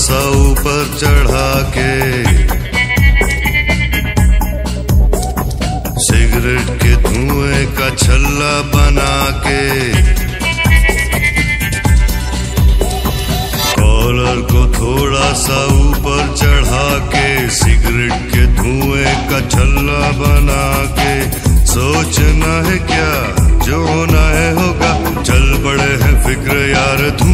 सा ऊपर चढ़ा के। सिगरेट के धुएँ का छल्ला बना के। कॉलर को थोड़ा सा ऊपर चढ़ा के। सिगरेट के धुएँ का छल्ला बना के। सोचना है क्या? जो होना है होगा। चल पड़े हैं फ़िक्र यार, धुएँ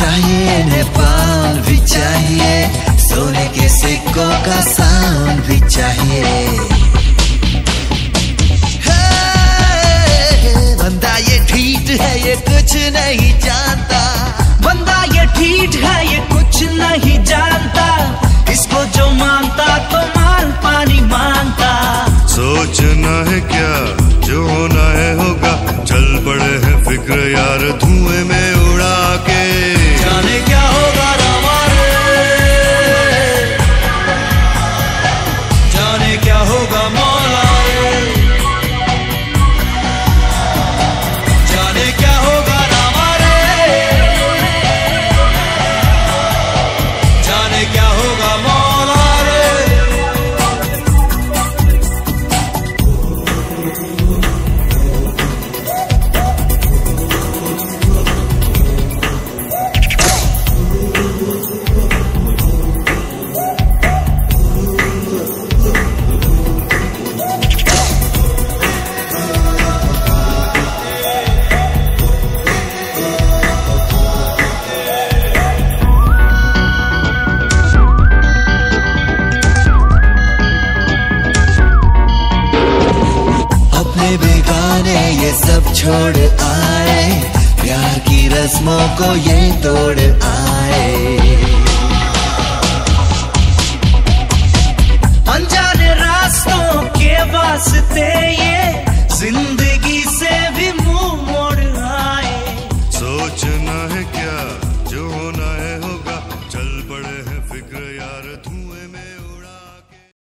चाहिए, नेपाल भी चाहिए, सोने के सिक्कों का साउंड भी चाहिए। बंदा ये ठीक है, ये कुछ नहीं जानता। बंदा ये ठीक है, ये कुछ नहीं जानता। इसको जो मानता तो माल पानी मानता। सोचना है क्या, जो होना है होगा। चल पड़े हैं फ़िक्र यार, धुएँ में। बेगाने ये सब छोड़ आए। प्यार की रस्मों को ये तोड़ आए। अंजान रास्तों के वास्ते ये ज़िंदगी से भी मुँह मोड़ आए। सोचना है क्या, जो होना है